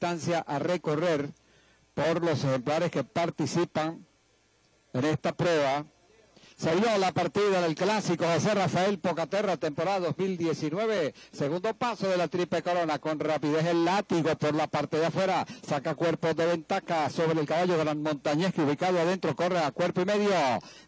distancia a recorrer por los ejemplares que participan en esta prueba. Se la partida del clásico José Rafael Pocaterra, temporada 2019. Segundo paso de la triple corona con rapidez el látigo por la parte de afuera. Saca cuerpo de ventaja sobre el caballo Gran Montañés que ubicado adentro corre a cuerpo y medio.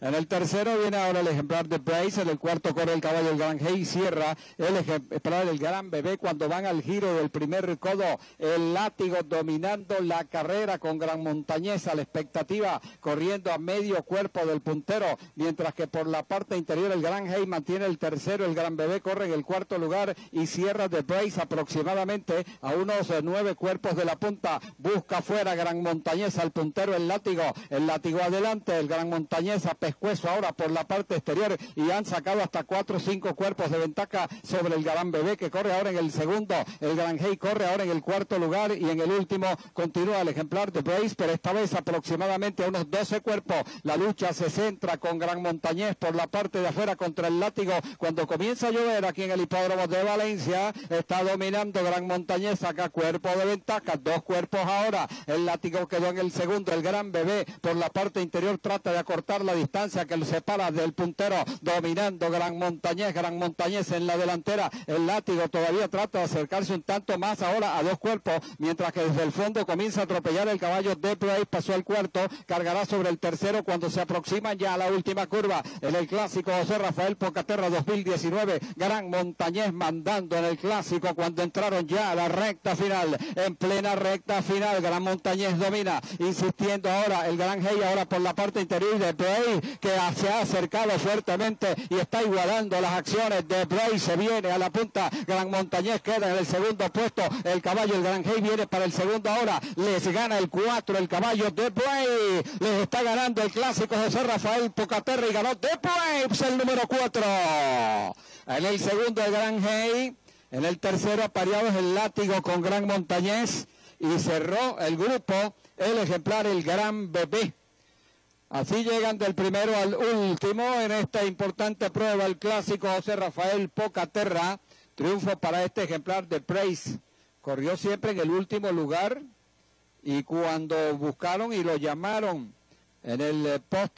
En el tercero viene ahora el ejemplar de Brace. En el cuarto corre el caballo el Gran Hey Sierra. El ejemplar del Gran Bebé cuando van al giro del primer codo. El látigo dominando la carrera con Gran Montañés a la expectativa corriendo a medio cuerpo del puntero. Mientras mientras que por la parte interior el Gran Hey mantiene el tercero, el Gran Bebé corre en el cuarto lugar y cierra de Brace aproximadamente a unos eh, nueve cuerpos de la punta. Busca fuera Gran Montañés al puntero el látigo, el látigo adelante, el Gran Montañés a pescuezo ahora por la parte exterior y han sacado hasta cuatro o cinco cuerpos de ventaja sobre el Gran Bebé que corre ahora en el segundo, el Gran Hey corre ahora en el cuarto lugar y en el último continúa el ejemplar de Brace, pero esta vez aproximadamente a unos 12 cuerpos. La lucha se centra con Gran Montañés por la parte de afuera contra el látigo. Cuando comienza a llover aquí en el hipódromo de Valencia, está dominando Gran Montañés, saca cuerpo de ventaja, dos cuerpos ahora. El látigo quedó en el segundo, el Gran Bebé por la parte interior trata de acortar la distancia que lo separa del puntero, dominando Gran Montañés, Gran Montañés en la delantera. El látigo todavía trata de acercarse un tanto más ahora a dos cuerpos, mientras que desde el fondo comienza a atropellar el caballo de Bray, pasó el cuarto, cargará sobre el tercero cuando se aproximan ya a la última curva en el clásico José Rafael Pocaterra 2019. Gran Montañés mandando en el clásico cuando entraron ya a la recta final. En plena recta final, Gran Montañés domina, insistiendo ahora el Gran Hey ahora por la parte interior de Bray que se ha acercado fuertemente y está igualando las acciones de Bray. Se viene a la punta. Gran Montañés queda en el segundo puesto. El caballo, el Gran Hey viene para el segundo ahora. Les gana el 4 el caballo de Bray. Les está ganando el clásico José Rafael Pocaterra ganó Braves, el número 4. En el segundo el Gran Hey. En el tercero apareado el látigo con Gran Montañés. Y cerró el grupo el ejemplar El Gran Bebé. Así llegan del primero al último en esta importante prueba el clásico José Rafael Pocaterra. Triunfo para este ejemplar de Praise. Corrió siempre en el último lugar y cuando buscaron y lo llamaron en el post